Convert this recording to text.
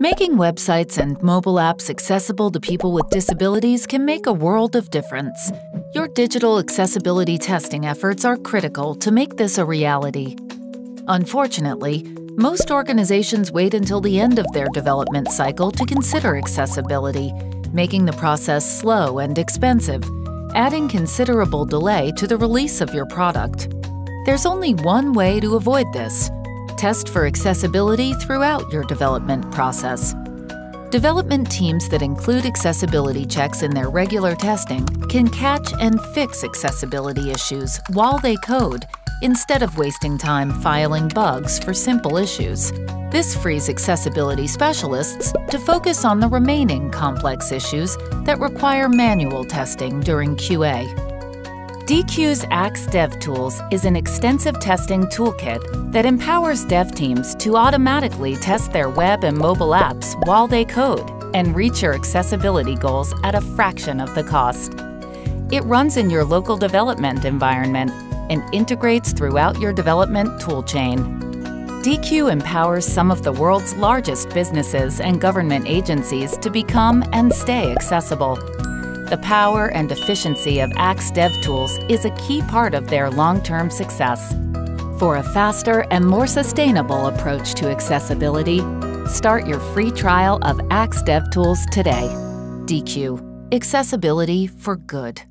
Making websites and mobile apps accessible to people with disabilities can make a world of difference. Your digital accessibility testing efforts are critical to make this a reality. Unfortunately, most organizations wait until the end of their development cycle to consider accessibility, making the process slow and expensive, adding considerable delay to the release of your product. There's only one way to avoid this Test for accessibility throughout your development process. Development teams that include accessibility checks in their regular testing can catch and fix accessibility issues while they code instead of wasting time filing bugs for simple issues. This frees accessibility specialists to focus on the remaining complex issues that require manual testing during QA. Deque's Axe DevTools is an extensive testing toolkit that empowers dev teams to automatically test their web and mobile apps while they code and reach your accessibility goals at a fraction of the cost. It runs in your local development environment and integrates throughout your development toolchain. Deque empowers some of the world's largest businesses and government agencies to become and stay accessible. The power and efficiency of Axe DevTools is a key part of their long-term success. For a faster and more sustainable approach to accessibility, start your free trial of Axe DevTools today. Deque. accessibility for good.